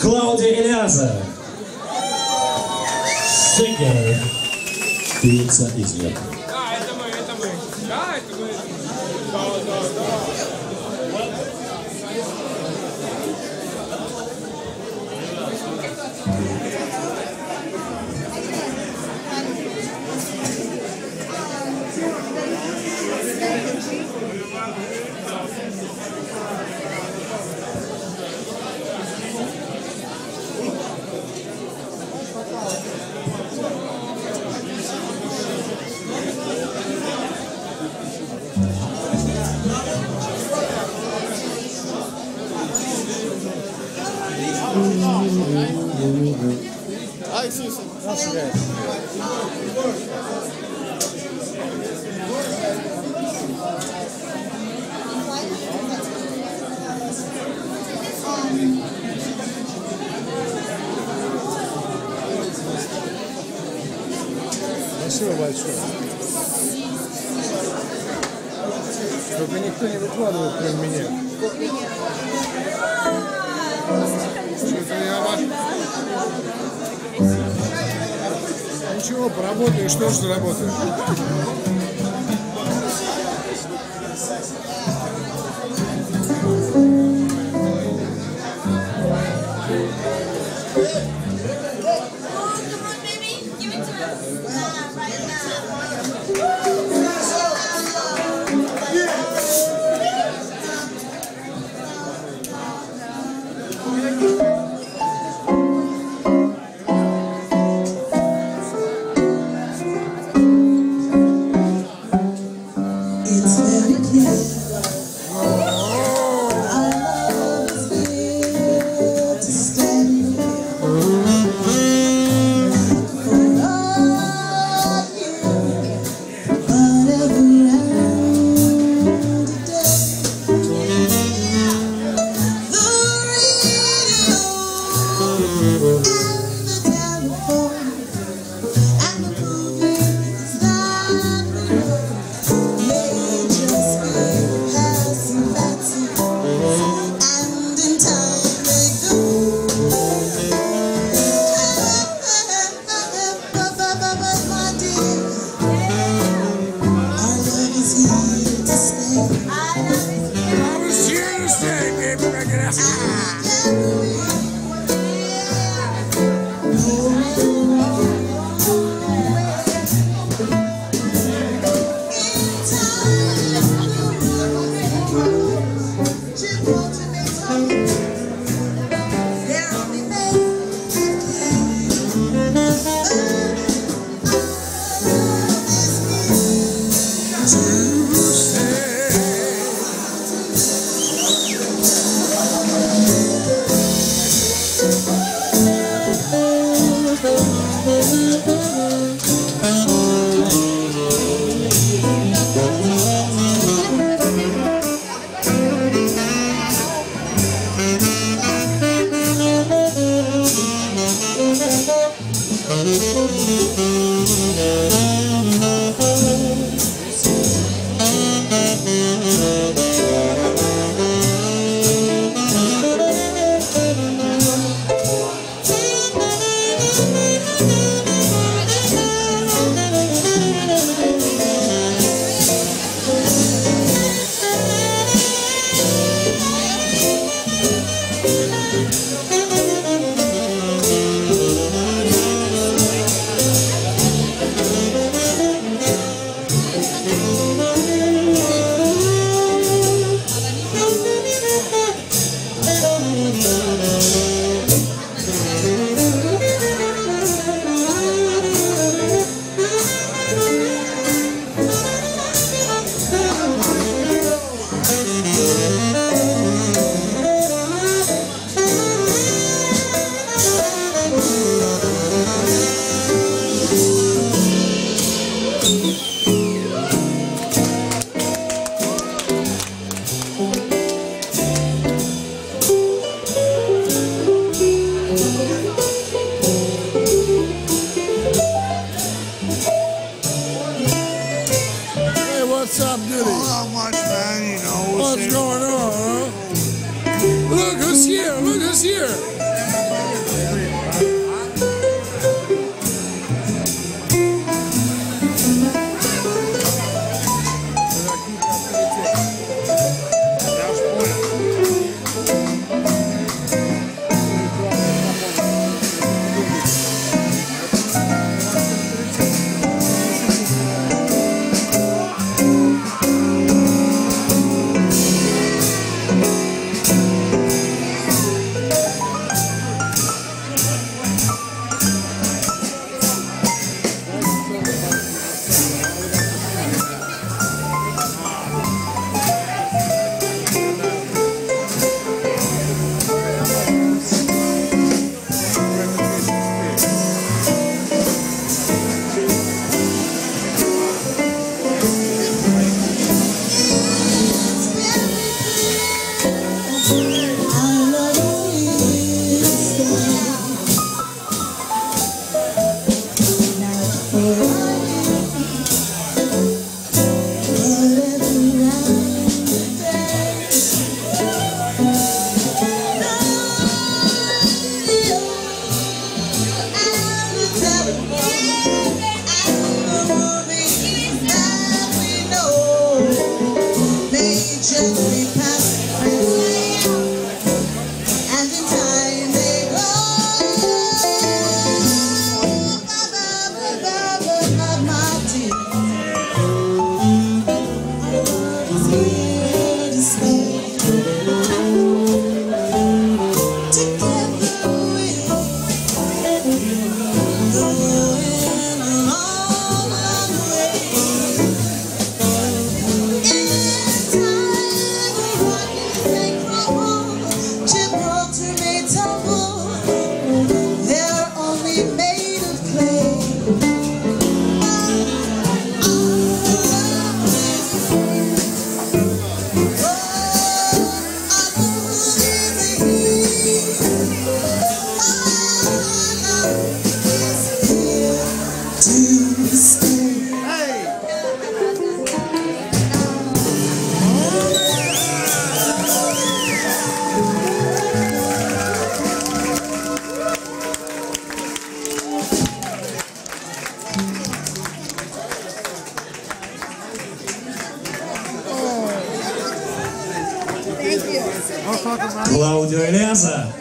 Клаудия Элиаза. Singer. Певица из Йорка. Ai, sim, sim. Nossa, velho. Спасибо большое. Только никто не выкладывает, кроме меня. Ничего, поработаю, что же ます。much, man. You know. What's going on? Huh? Look who's here! Look who's here! Клаудио Элиаса.